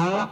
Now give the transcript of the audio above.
Uh,